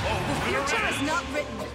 Oh, the future is not written.